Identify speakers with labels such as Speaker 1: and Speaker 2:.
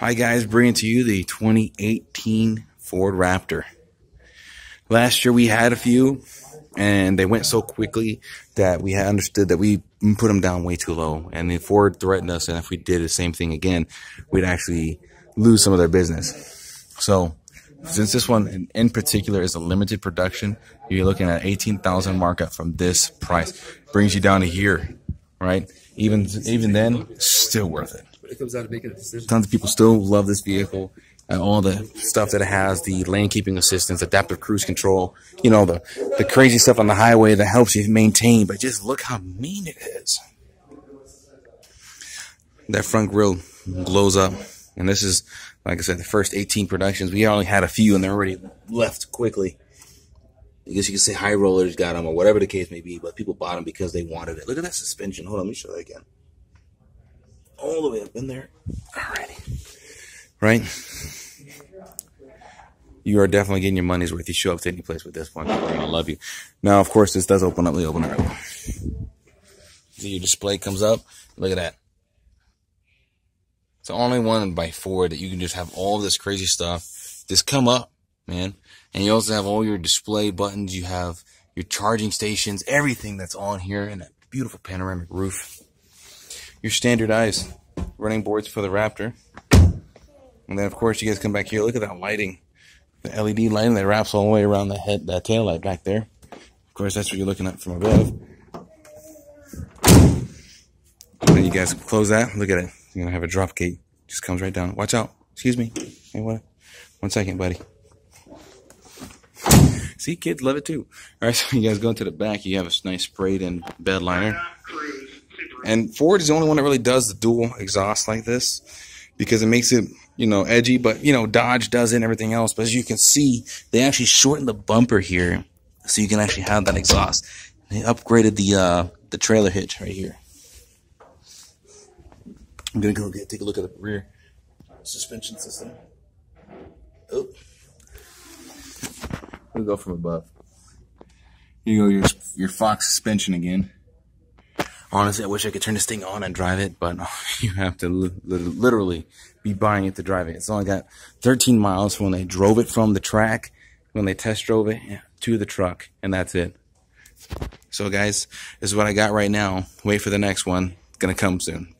Speaker 1: Hi guys, bringing to you the 2018 Ford Raptor. Last year we had a few and they went so quickly that we had understood that we put them down way too low. And the Ford threatened us, and if we did the same thing again, we'd actually lose some of their business. So, since this one in, in particular is a limited production, you're looking at 18,000 markup from this price. Brings you down to here, right? Even even then, still worth it
Speaker 2: it comes down to making a decision.
Speaker 1: Tons of people still love this vehicle. Uh, all the stuff that it has, the lane keeping assistance, adaptive cruise control, you know, the, the crazy stuff on the highway that helps you maintain, but just look how mean it is. That front grille glows up. And this is, like I said, the first 18 productions. We only had a few and they're already left quickly. I guess you could say high rollers got them or whatever the case may be, but people bought them because they wanted it. Look at that suspension. Hold on, let me show that again all the way up in there. Alrighty. Right? You are definitely getting your money's worth. You show up to any place with this one. They're gonna love you. Now, of course, this does open up. We open it up. See, your display comes up. Look at that. It's the only one by Ford that you can just have all this crazy stuff just come up, man. And you also have all your display buttons. You have your charging stations, everything that's on here, and that beautiful panoramic roof your standardized running boards for the Raptor. And then, of course, you guys come back here. Look at that lighting. The LED lighting that wraps all the way around the head, that tail light back there. Of course, that's what you're looking at from above. Then you guys close that. Look at it. You're going to have a drop gate. Just comes right down. Watch out. Excuse me. Hey, what? One second, buddy. See, kids love it too. All right, so you guys go into the back. You have a nice sprayed in bed liner. And Ford is the only one that really does the dual exhaust like this because it makes it, you know, edgy. But, you know, Dodge does it and everything else. But as you can see, they actually shortened the bumper here so you can actually have that exhaust. They upgraded the uh, the trailer hitch right here. I'm gonna go get take a look at the rear suspension system. Oh, we'll go from above. Here you go, your your Fox suspension again. Honestly, I wish I could turn this thing on and drive it, but you have to li literally be buying it to drive it. It's only got 13 miles from when they drove it from the track, when they test drove it to the truck, and that's it. So guys, this is what I got right now. Wait for the next one. It's gonna come soon.